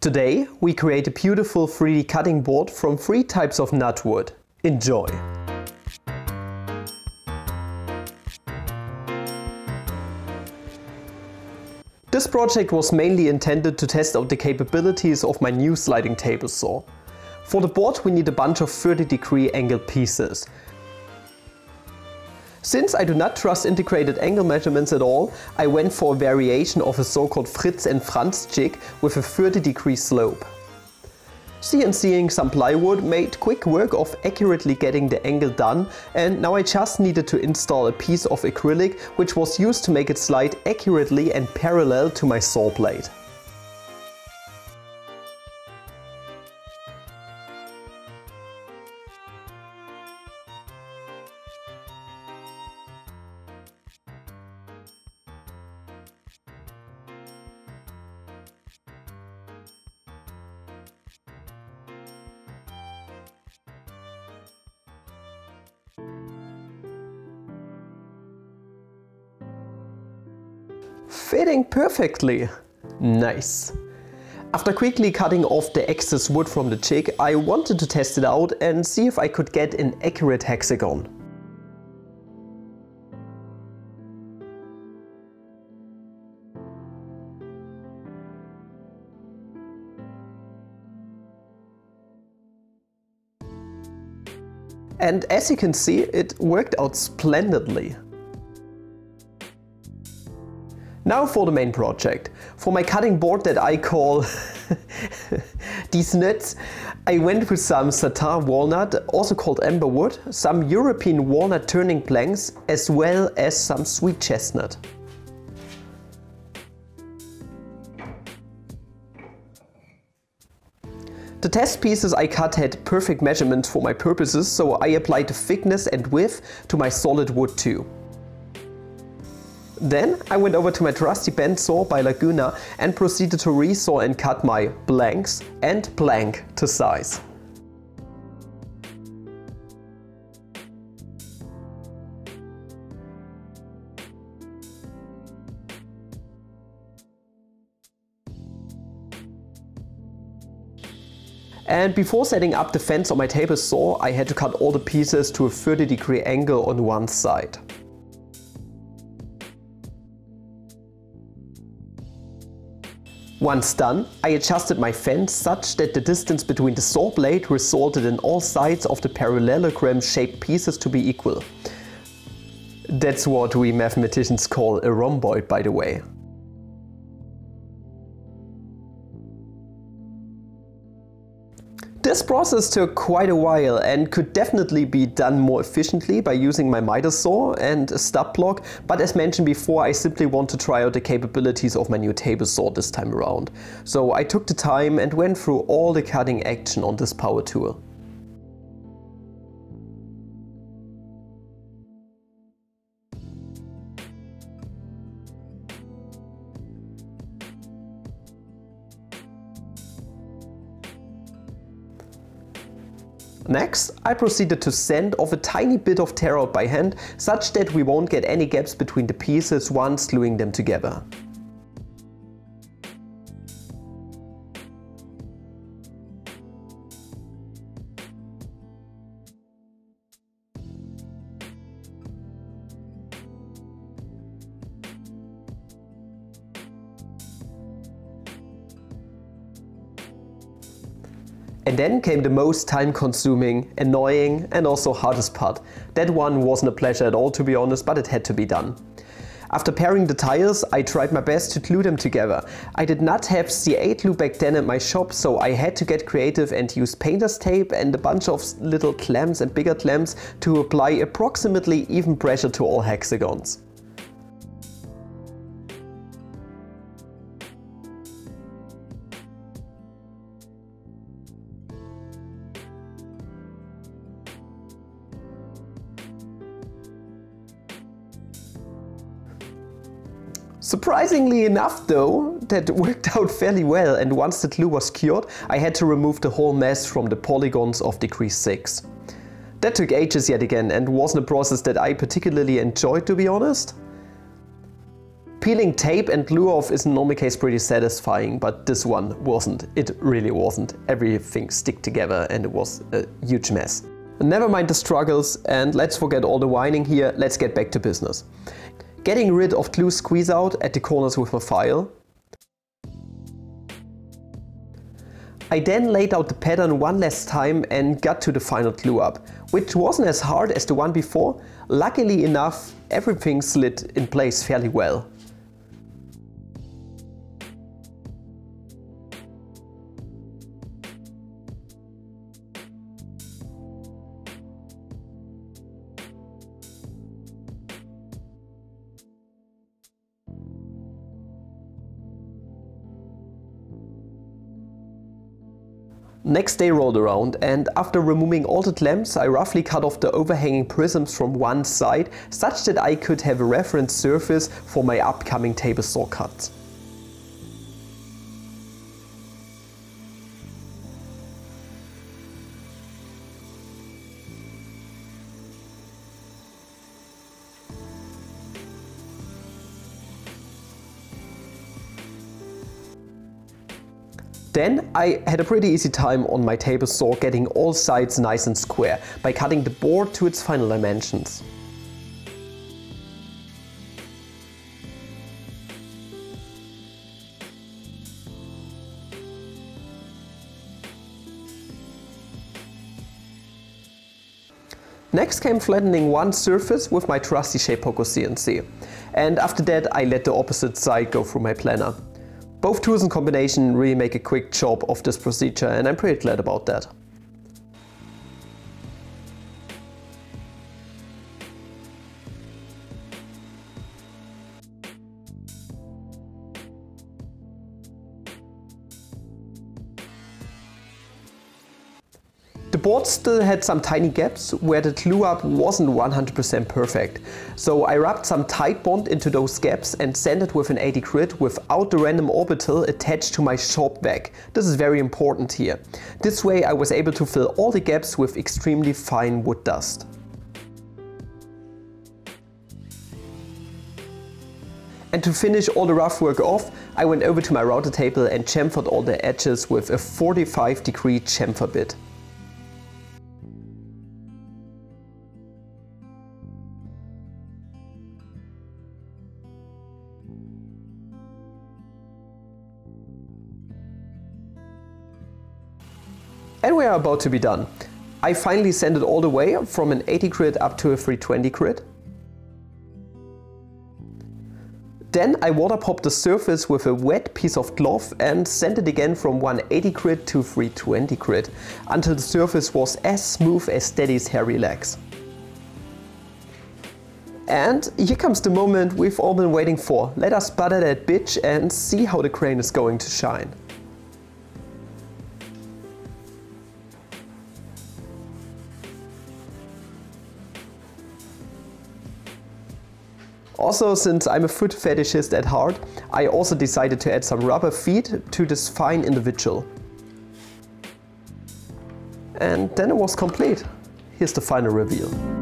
Today we create a beautiful 3D cutting board from three types of nut wood. Enjoy! This project was mainly intended to test out the capabilities of my new sliding table saw. For the board we need a bunch of 30 degree angled pieces. Since I do not trust integrated angle measurements at all, I went for a variation of a so-called Fritz and Franz jig with a 30 degree slope. CNCing some plywood made quick work of accurately getting the angle done and now I just needed to install a piece of acrylic which was used to make it slide accurately and parallel to my saw blade. Fitting perfectly. Nice. After quickly cutting off the excess wood from the jig, I wanted to test it out and see if I could get an accurate hexagon. And as you can see, it worked out splendidly. Now for the main project. For my cutting board that I call Deez Nuts, I went with some satin walnut, also called amber wood, some European walnut turning planks, as well as some sweet chestnut. The test pieces I cut had perfect measurements for my purposes, so I applied the thickness and width to my solid wood too. Then I went over to my trusty band saw by Laguna and proceeded to resaw and cut my blanks and blank to size. And before setting up the fence on my table saw, I had to cut all the pieces to a 30 degree angle on one side. Once done, I adjusted my fence such that the distance between the saw blade resulted in all sides of the parallelogram shaped pieces to be equal. That's what we mathematicians call a rhomboid by the way. This process took quite a while and could definitely be done more efficiently by using my miter saw and a stop block, but as mentioned before I simply want to try out the capabilities of my new table saw this time around. So I took the time and went through all the cutting action on this power tool. Next, I proceeded to sand off a tiny bit of tear out by hand, such that we won't get any gaps between the pieces once gluing them together. And then came the most time consuming, annoying and also hardest part. That one wasn't a pleasure at all to be honest, but it had to be done. After pairing the tires, I tried my best to glue them together. I did not have CA glue back then at my shop, so I had to get creative and use painter's tape and a bunch of little clamps and bigger clamps to apply approximately even pressure to all hexagons. Surprisingly enough though, that worked out fairly well and once the glue was cured, I had to remove the whole mess from the polygons of degree 6. That took ages yet again and wasn't a process that I particularly enjoyed to be honest. Peeling tape and glue off is in normal case pretty satisfying, but this one wasn't. It really wasn't. Everything stick together and it was a huge mess. Never mind the struggles and let's forget all the whining here, let's get back to business. Getting rid of glue squeeze out at the corners with a file. I then laid out the pattern one last time and got to the final glue up, which wasn't as hard as the one before. Luckily enough, everything slid in place fairly well. Next day rolled around and after removing all the clamps I roughly cut off the overhanging prisms from one side such that I could have a reference surface for my upcoming table saw cuts. Then I had a pretty easy time on my table saw getting all sides nice and square by cutting the board to its final dimensions. Next came flattening one surface with my trusty Shapeoko CNC. And after that I let the opposite side go through my planer. Both tools in combination really make a quick job of this procedure and I'm pretty glad about that. Board still had some tiny gaps where the glue up wasn't 100% perfect. So I rubbed some Titebond into those gaps and sanded with an 80 grit without the random orbital attached to my shop vac. This is very important here. This way I was able to fill all the gaps with extremely fine wood dust. And to finish all the rough work off, I went over to my router table and chamfered all the edges with a 45 degree chamfer bit. And we are about to be done. I finally sanded all the way from an 80 grit up to a 320 grit. Then I water popped the surface with a wet piece of cloth and sanded again from 180 grit to 320 grit until the surface was as smooth as Daddy's hairy legs. And here comes the moment we've all been waiting for. Let us butter that bitch and see how the grain is going to shine. Also, since I'm a foot fetishist at heart, I also decided to add some rubber feet to this fine individual. And then it was complete. Here's the final reveal.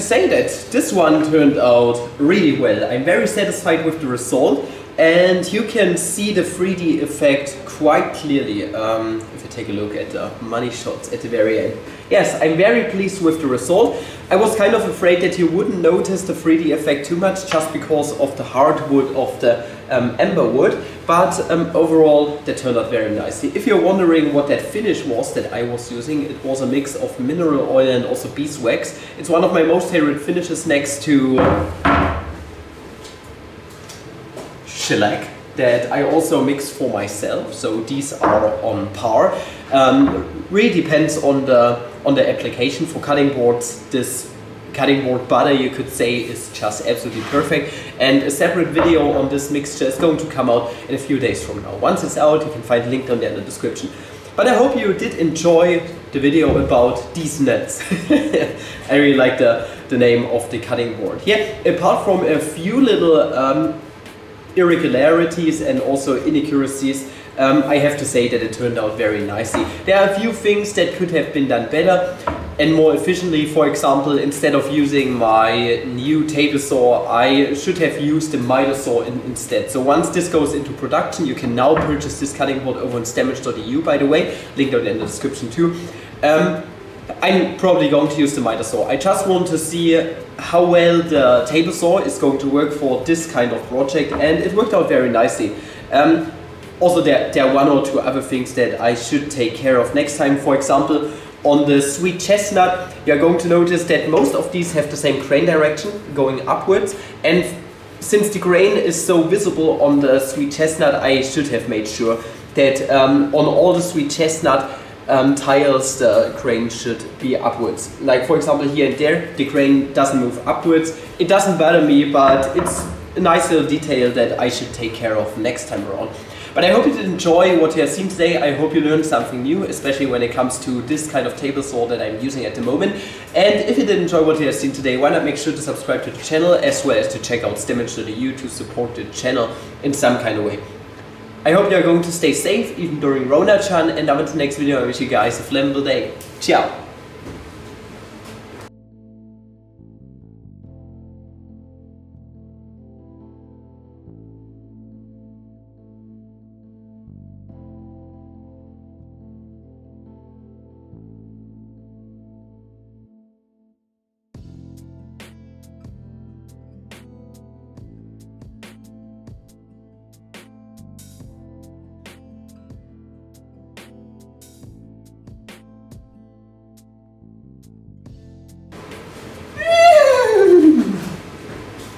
To say that this one turned out really well. I'm very satisfied with the result and you can see the 3D effect quite clearly um, if you take a look at the money shots at the very end. Yes, I'm very pleased with the result. I was kind of afraid that you wouldn't notice the 3D effect too much just because of the hardwood of the um, amber wood, but um, overall that turned out very nicely. If you're wondering what that finish was that I was using, it was a mix of mineral oil and also beeswax. It's one of my most favorite finishes next to shellac that I also mix for myself. So these are on par. Um, really depends on the on the application. For cutting boards, this cutting board butter you could say is just absolutely perfect. And a separate video on this mixture is going to come out in a few days from now. Once it's out, you can find the link down there in the description. But I hope you did enjoy the video about Deez Nuts. I really like the the name of the cutting board. Yeah, apart from a few little um, irregularities and also inaccuracies, um, I have to say that it turned out very nicely. There are a few things that could have been done better and more efficiently. For example, instead of using my new table saw, I should have used the miter saw in, instead. So once this goes into production, you can now purchase this cutting board over on stemerch.eu, by the way, linked down in the description too. Um, I'm probably going to use the miter saw. I just want to see how well the table saw is going to work for this kind of project and it worked out very nicely. Um, also there, there are one or two other things that I should take care of next time. For example, on the sweet chestnut, you're going to notice that most of these have the same grain direction going upwards and since the grain is so visible on the sweet chestnut, I should have made sure that um, on all the sweet chestnut um, tiles the grain should be upwards. Like for example here and there, the grain doesn't move upwards. It doesn't bother me, but it's a nice little detail that I should take care of next time around. But I hope you did enjoy what you have seen today. I hope you learned something new, especially when it comes to this kind of table saw that I'm using at the moment. And if you did enjoy what you have seen today, why not make sure to subscribe to the channel as well as to check out Stemerch.eu to support the channel in some kind of way. I hope you're going to stay safe even during Rona-chan and until the next video I wish you guys a flammable day. Ciao!